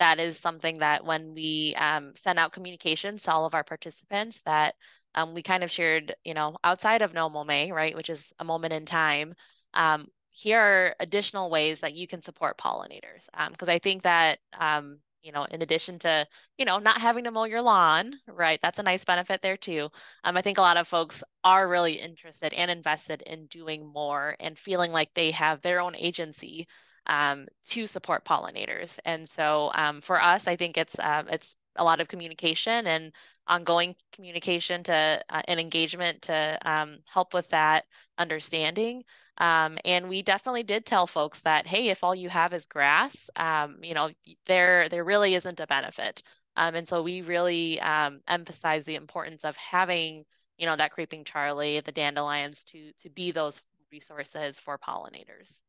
that is something that when we um, send out communications to all of our participants that um, we kind of shared, you know, outside of No May, right, which is a moment in time, um, here are additional ways that you can support pollinators. Because um, I think that, um, you know, in addition to, you know, not having to mow your lawn, right, that's a nice benefit there too. Um, I think a lot of folks are really interested and invested in doing more and feeling like they have their own agency um, to support pollinators. And so um, for us, I think it's uh, it's a lot of communication and ongoing communication to uh, and engagement to help with that understanding. Um, and we definitely did tell folks that, hey, if all you have is grass, um, you know, there there really isn't a benefit. Um, and so we really um, emphasize the importance of having, you know, that creeping Charlie, the dandelions to to be those resources for pollinators.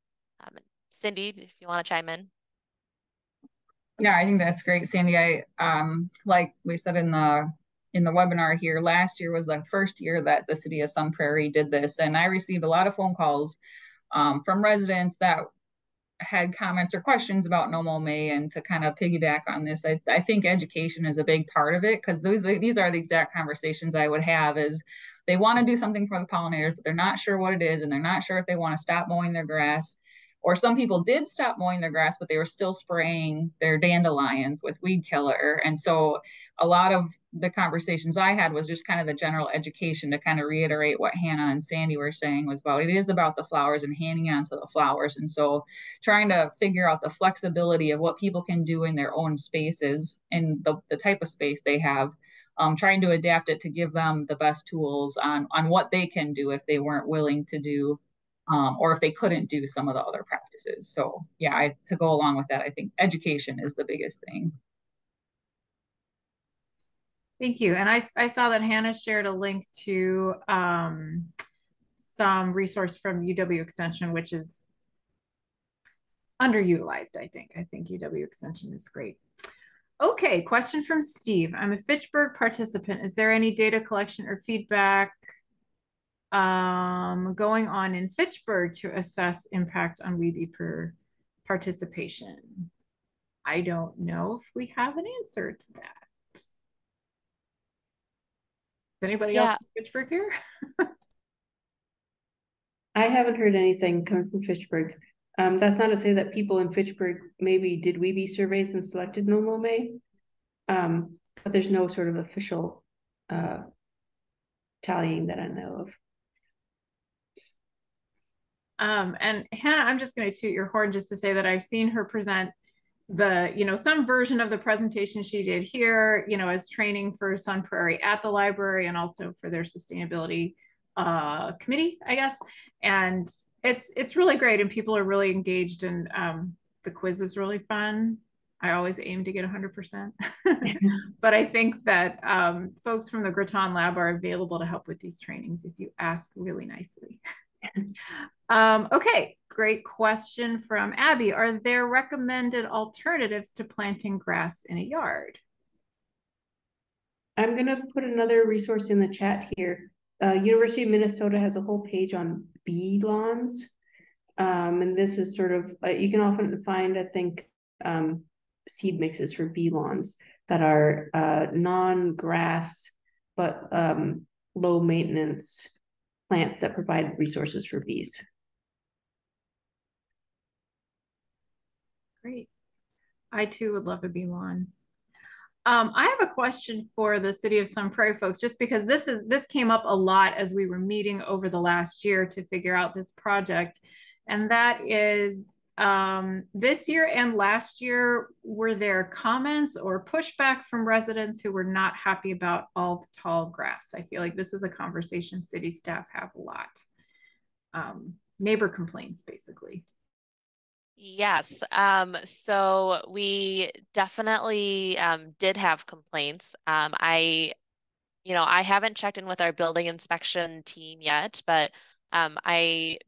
Um, Cindy, if you want to chime in. Yeah, I think that's great, Sandy. I um like we said in the in the webinar here, last year was the first year that the city of Sun Prairie did this, and I received a lot of phone calls um, from residents that had comments or questions about No Mow May and to kind of piggyback on this, I, I think education is a big part of it because those these are the exact conversations I would have is they want to do something for the pollinators, but they're not sure what it is and they're not sure if they want to stop mowing their grass. Or some people did stop mowing their grass, but they were still spraying their dandelions with weed killer. And so a lot of the conversations I had was just kind of the general education to kind of reiterate what Hannah and Sandy were saying was about it is about the flowers and handing on to the flowers. And so trying to figure out the flexibility of what people can do in their own spaces and the, the type of space they have. Um, trying to adapt it to give them the best tools on on what they can do if they weren't willing to do um, or if they couldn't do some of the other practices. So yeah, I, to go along with that, I think education is the biggest thing. Thank you. And I, I saw that Hannah shared a link to um, some resource from UW Extension, which is underutilized, I think. I think UW Extension is great. Okay, question from Steve. I'm a Fitchburg participant. Is there any data collection or feedback um, going on in Fitchburg to assess impact on weed per participation? I don't know if we have an answer to that anybody yeah. else from Fitchburg here? I haven't heard anything coming from Fitchburg. Um, that's not to say that people in Fitchburg maybe did WiBee surveys and selected No Mow May, um, but there's no sort of official uh, tallying that I know of. Um, and Hannah, I'm just going to toot your horn just to say that I've seen her present the you know some version of the presentation she did here you know as training for sun prairie at the library and also for their sustainability uh, committee i guess. And it's it's really great and people are really engaged and um, the quiz is really fun. I always aim to get 100% but i think that um, folks from the Gratton lab are available to help with these trainings if you ask really nicely um, okay Great question from Abby. Are there recommended alternatives to planting grass in a yard? I'm going to put another resource in the chat here. Uh, University of Minnesota has a whole page on bee lawns. Um, and this is sort of, uh, you can often find, I think, um, seed mixes for bee lawns that are uh, non-grass, but um, low maintenance plants that provide resources for bees. Great. I too would love a bee lawn. Um, I have a question for the City of Sun Prairie folks, just because this is this came up a lot as we were meeting over the last year to figure out this project, and that is um, this year and last year were there comments or pushback from residents who were not happy about all the tall grass. I feel like this is a conversation city staff have a lot. Um, neighbor complaints, basically. Yes. Um, so we definitely um, did have complaints. Um, I, you know, I haven't checked in with our building inspection team yet, but um, I,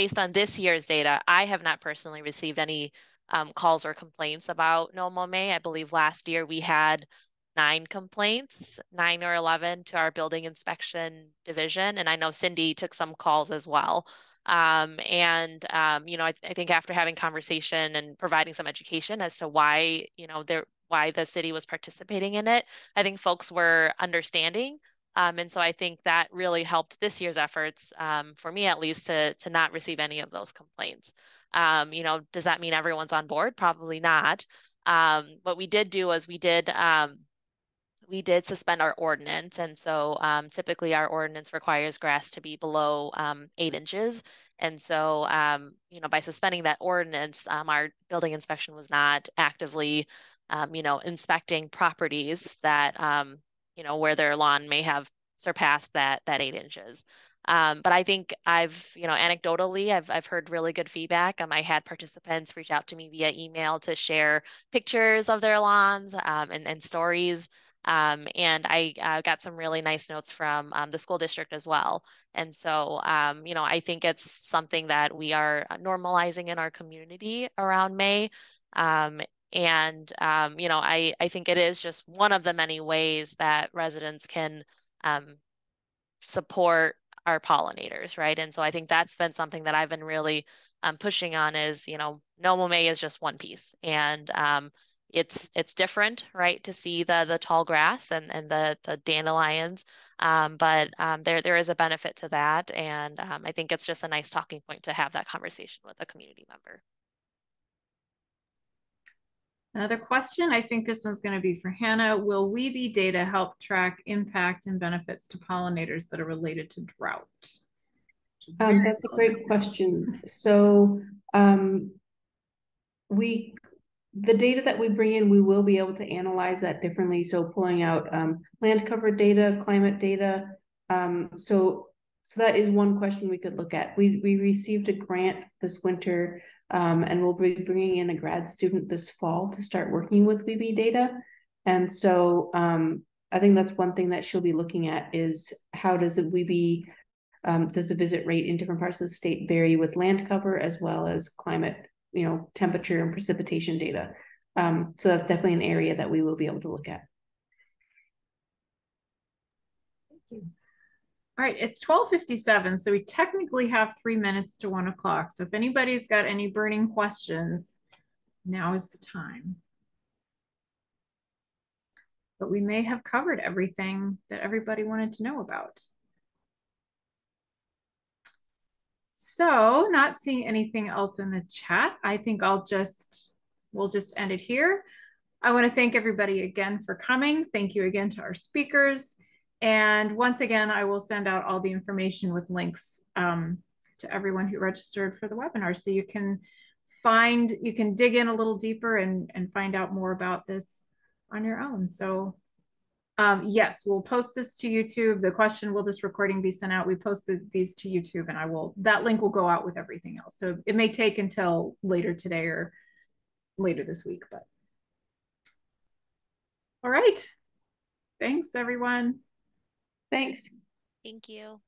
based on this year's data, I have not personally received any um, calls or complaints about No May. I believe last year we had nine complaints, nine or 11 to our building inspection division. And I know Cindy took some calls as well. Um, and um, you know, I, th I, think after having conversation and providing some education as to why you know there why the city was participating in it, I think folks were understanding. Um, and so I think that really helped this year's efforts, um, for me at least, to to not receive any of those complaints. Um, you know, does that mean everyone's on board? Probably not. Um, what we did do was we did we did suspend our ordinance. And so um, typically our ordinance requires grass to be below um, eight inches. And so, um, you know, by suspending that ordinance, um, our building inspection was not actively, um, you know, inspecting properties that, um, you know, where their lawn may have surpassed that that eight inches. Um, but I think I've, you know, anecdotally, I've, I've heard really good feedback. Um, I had participants reach out to me via email to share pictures of their lawns um, and, and stories Um, and I uh, got some really nice notes from um, the school district as well. And so, um, you know, I think it's something that we are normalizing in our community around May. And, um, you know, I, I think it is just one of the many ways that residents can um, support our pollinators, right? And so I think that's been something that I've been really um, pushing on is, you know, No May is just one piece. And um, it's it's different, right, to see the the tall grass and, and the, the dandelions. Um, but um, there there is a benefit to that. And I think it's just a nice talking point to have that conversation with a community member. Another question, I think this one's going to be for Hannah. Will WiBee data help track impact and benefits to pollinators that are related to drought? Um, that's a great question. So um, we, the data that we bring in, we will be able to analyze that differently. So pulling out um, land cover data, climate data. Um, so, so that is one question we could look at. We we received a grant this winter um, and we'll be bringing in a grad student this fall to start working with WiBee data. And so um, I think that's one thing that she'll be looking at is how does the WiBee, um, does the visit rate in different parts of the state vary with land cover as well as climate, you know, temperature and precipitation data. Um, so that's definitely an area that we will be able to look at. Thank you. All right, it's 1257, so we technically have three minutes to one o'clock. So if anybody's got any burning questions, now is the time. But we may have covered everything that everybody wanted to know about. So not seeing anything else in the chat, I think I'll just, we'll just end it here. I wanna thank everybody again for coming. Thank you again to our speakers. And once again, I will send out all the information with links um, to everyone who registered for the webinar. So you can find, you can dig in a little deeper and, and find out more about this on your own. So um, yes, we'll post this to YouTube. The question, will this recording be sent out? We posted these to YouTube and I will, that link will go out with everything else. So it may take until later today or later this week, but. All right. Thanks everyone. Thanks. Thank you.